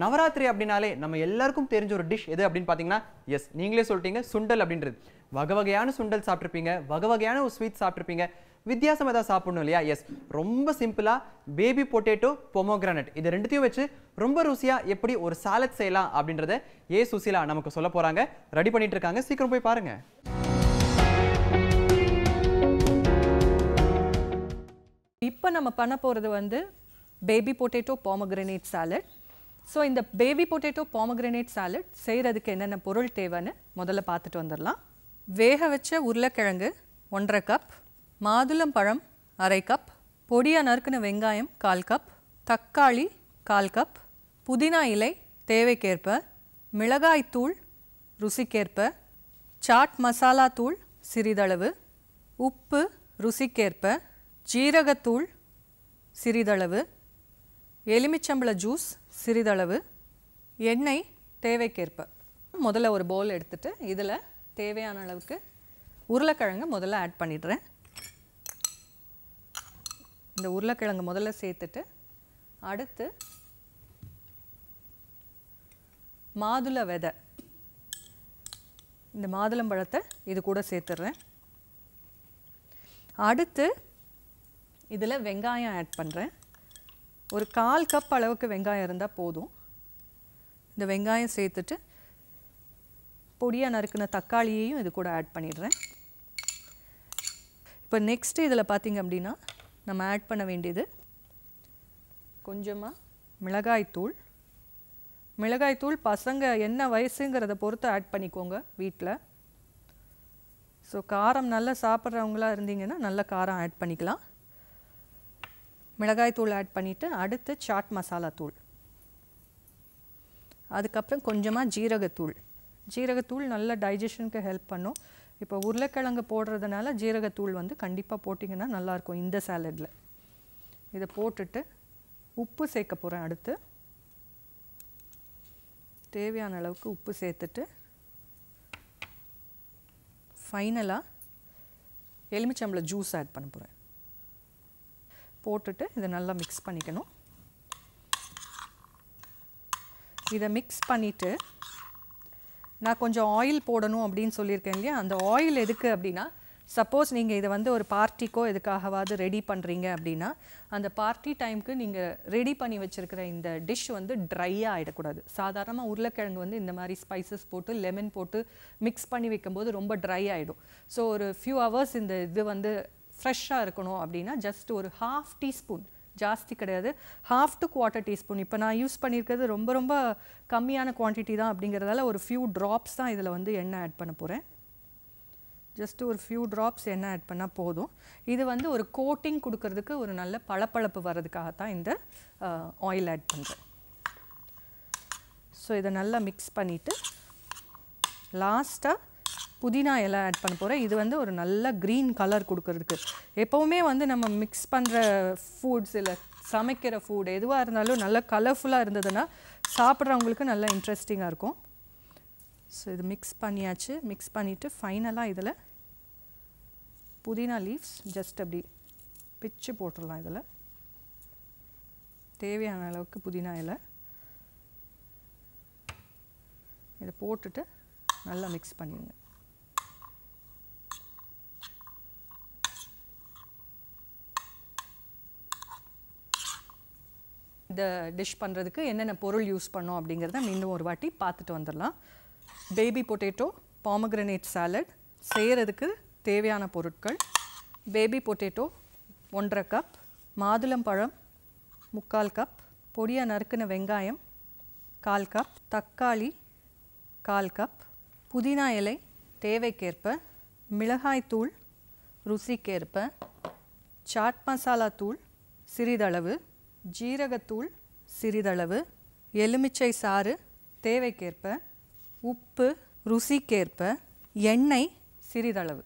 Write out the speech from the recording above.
நவராத்திரி அப்படின்னாலே நம்ம எல்லாருக்கும் தெரிஞ்ச ஒரு டிஷ் எது அப்படின்னு பார்த்தீங்கன்னா எஸ் நீங்களே சொல்லிட்டீங்க சுண்டல் அப்படின்றது. வகை வகையான சுண்டல் சாப்பிட்ருப்பீங்க வகை வகையான ஒரு ஸ்வீட் சாப்பிட்ருப்பீங்க வித்தியாசம் ஏதாவது சாப்பிடணும் இல்லையா? எஸ் ரொம்ப சிம்பிளாக பேபி பொட்டேட்டோ பொமோகிரானட் இது ரெண்டுத்தையும் வச்சு ரொம்ப ருசியாக எப்படி ஒரு சாலட் செய்யலாம் அப்படின்றத ஏ சுசிலா நமக்கு சொல்ல போகிறாங்க ரெடி பண்ணிட்டு இருக்காங்க. சீக்கிரம் போய் பாருங்க. இப்போ நம்ம பண்ண போகிறது வந்து baby potato pomegranate salad so இந்த பேபி பொட்டேட்டோ பாமக்ரனேட் சாலட் செய்கிறதுக்கு என்னென்ன பொருள் தேவைன்னு முதல்ல பார்த்துட்டு வந்துடலாம். வேக வச்ச உருளைக்கிழங்கு ஒன்றரை கப் மாதுளம் பழம் அரை கப் பொடியாக நறுக்கின வெங்காயம் கால் கப் தக்காளி கால் கப் புதினா இலை தேவைக்கேற்ப மிளகாய்த்தூள் ருசிக்கேற்ப சாட் மசாலா தூள் சிறிதளவு உப்பு ருசிக்கேற்ப ஜீரகத்தூள் சிறிதளவு எலுமிச்சம்பழ ஜூஸ் சிறிதளவு எண்ணெய் தேவைக்கேற்ப. முதல்ல ஒரு பவுல் எடுத்துட்டு இதில் தேவையான அளவுக்கு உருளைக்கிழங்கு முதல்ல ஆட் பண்ணிடுறேன். இந்த உருளைக்கிழங்கு முதல்ல சேர்த்துட்டு அடுத்து மாதுளை விதை. இந்த மாதுளம்பழத்தை இது கூட சேர்த்துடுறேன். அடுத்து இதில் வெங்காயம் ஆட் பண்ணுறேன் ஒரு கால் கப் அளவுக்கு வெங்காயம் இருந்தால் போதும். இந்த வெங்காயம் சேர்த்துட்டு பொடியாக நறுக்கின தக்காளியையும் இது கூட ஆட் பண்ணிடுறேன். இப்போ நெக்ஸ்ட்டு இதில் பார்த்தீங்க அப்படின்னா நம்ம ஆட் பண்ண வேண்டியது கொஞ்சமாக மிளகாய்த்தூள் மிளகாய்த்தூள் பசங்க என்ன வயசுங்கிறத பொறுத்து ஆட் பண்ணிக்கோங்க வீட்டில் ஸோ காரம் நல்லா சாப்பிட்றவங்களா இருந்தீங்கன்னா நல்ல காரம் ஆட் பண்ணிக்கலாம். மிளகாய்த்தூள் ஆட் பண்ணிவிட்டு அடுத்து சாட் மசாலா தூள். அதுக்கப்புறம் கொஞ்சமாக ஜீரகத்தூள். ஜீரகத்தூள் நல்ல டைஜஷனுக்கு ஹெல்ப் பண்ணும். இப்போ உருளைக்கிழங்கு போடுறதுனால ஜீரகத்தூள் வந்து கண்டிப்பாக போட்டிங்கன்னா நல்லாயிருக்கும் இந்த சாலடில் இதை போட்டுட்டு உப்பு சேர்க்க போகிறேன் அடுத்து. தேவையான அளவுக்கு உப்பு சேர்த்துட்டு ஃபைனலாக எலுமிச்சம்பழ ஜூஸ் ஆட் பண்ண போகிறேன் போட்டுட்டு இதை நல்லா மிக்ஸ் பண்ணிக்கணும். இதை மிக்ஸ் பண்ணிவிட்டு நான் கொஞ்சம் ஆயில் போடணும் அப்படின்னு சொல்லியிருக்கேன் இல்லையா? அந்த ஆயில் எதுக்கு அப்படின்னா சப்போஸ் நீங்கள் இதை வந்து ஒரு பார்ட்டிக்கோ எதுக்காகவாவது ரெடி பண்ணுறீங்க அப்படின்னா அந்த பார்ட்டி டைமுக்கு நீங்கள் ரெடி பண்ணி வச்சுருக்கிற இந்த டிஷ் வந்து ட்ரையாக ஆகிடக்கூடாது சாதாரணமாக உருளைக்கிழங்கு வந்து இந்த மாதிரி ஸ்பைசஸ் போட்டு லெமன் போட்டு மிக்ஸ் பண்ணி வைக்கும்போது ரொம்ப ட்ரை ஆகிடும் ஸோ ஒரு ஃபியூ ஹவர்ஸ் இந்த இது வந்து ஃப்ரெஷ்ஷாக இருக்கணும் அப்படின்னா ஜஸ்ட் ஒரு ஹாஃப் டீஸ்பூன் ஜாஸ்தி கிடையாது. ஹாஃப் டு குவார்ட்டர் டீஸ்பூன் இப்போ நான் யூஸ் பண்ணியிருக்கிறது ரொம்ப ரொம்ப கம்மியான குவான்டிட்டி தான் அப்படிங்கிறதால ஒரு ஃபியூ ட்ராப்ஸ் தான் இதில் வந்து எண்ணெய் ஆட் பண்ண போகிறேன் ஜஸ்ட்டு ஒரு ஃபியூ ட்ராப்ஸ் எண்ணெய் ஆட் பண்ணால் போதும். இது வந்து ஒரு கோட்டிங் கொடுக்கறதுக்கு ஒரு நல்ல பளபளப்பு வர்றதுக்காக தான் இந்த ஆயில் ஆட் பண்ணுறேன் ஸோ இதை நல்லா மிக்ஸ் பண்ணிவிட்டு லாஸ்ட்டாக புதினா இலை ஆட் பண்ண போகிறேன் இது வந்து ஒரு நல்ல க்ரீன் கலர் கொடுக்கறதுக்கு. எப்போவுமே வந்து நம்ம மிக்ஸ் பண்ணுற ஃபுட்ஸ் இல்லை சமைக்கிற ஃபுட் எதுவாக இருந்தாலும் நல்லா கலர்ஃபுல்லாக இருந்ததுன்னா சாப்பிட்றவங்களுக்கு நல்லா இன்ட்ரெஸ்டிங்காக இருக்கும். ஸோ இது மிக்ஸ் பண்ணியாச்சு. மிக்ஸ் பண்ணிவிட்டு ஃபைனலாக இதில் புதினா லீவ்ஸ் ஜஸ்ட் அப்படி பிச்சு போட்டுடலாம் இதில். தேவையான அளவுக்கு புதினா இலை. இதை போட்டுட்டு நல்லா மிக்ஸ் பண்ணிடுங்க. இந்த டிஷ் பண்ணுறதுக்கு என்னென்ன பொருள் யூஸ் பண்ணோம் அப்படிங்கிறத மீண்டும் ஒரு வாட்டி பார்த்துட்டு வந்துடலாம். பேபி பொட்டேட்டோ பாமக்ரனேட் சாலட் செய்கிறதுக்கு தேவையான பொருட்கள் பேபி பொட்டேட்டோ ஒன்றரை கப் மாதுளம்பழம் முக்கால் கப் பொடியாக நறுக்கின வெங்காயம் கால் கப் தக்காளி கால் கப் புதினா இலை தேவைக்கேற்ப மிளகாய்த்தூள் ருசிக்கேற்ப சாட் மசாலா தூள் சிறிதளவு ஜீரகத்தூள் சிறிதளவு எலுமிச்சை சாறு தேவைக்கேற்ப உப்பு ருசிக்கேற்ப எண்ணெய் சிறிதளவு.